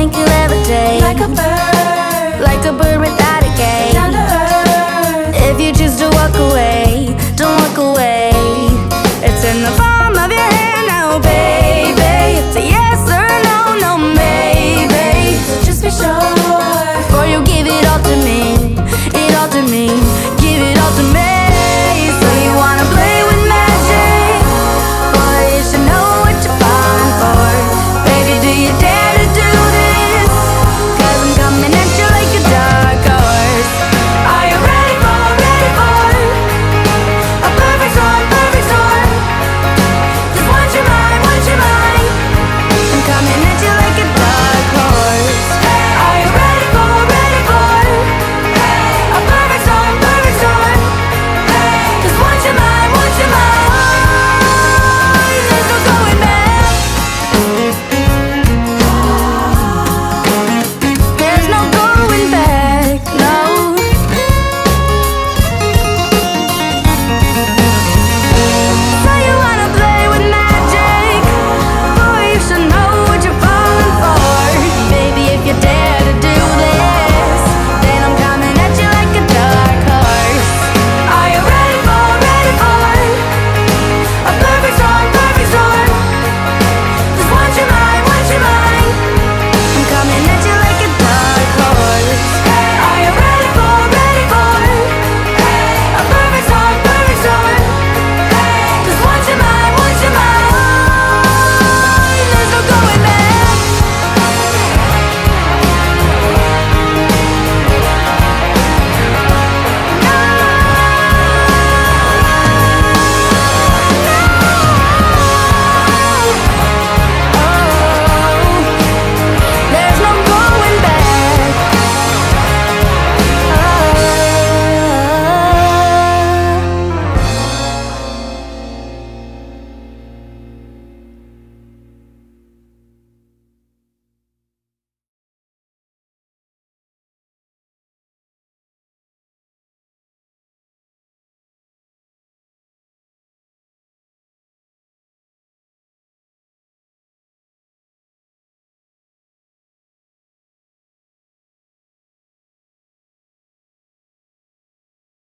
thank you every day. Like a bird. Like a bird without a cage Down to earth If you choose to walk away Don't walk away. It's in the palm of your hand now, oh, baby. It's a yes or no, no maybe. So just be sure. Before you give it all to me. It all to me. Give it all to me. Do you dare?